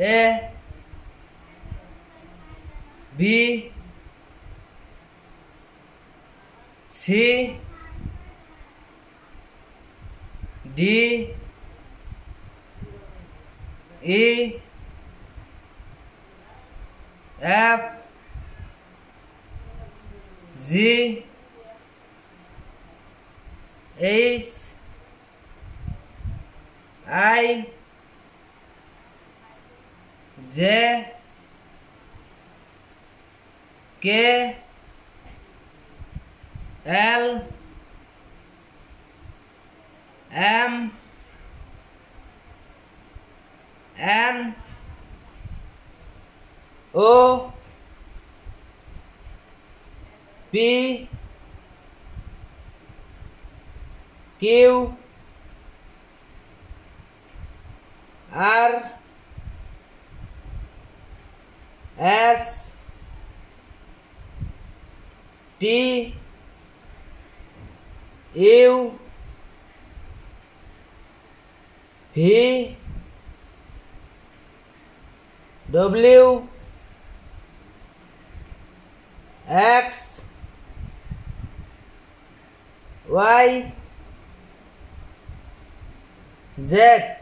A B C D E F Z H I J K L M N O P Q R S T U भी W X Y Z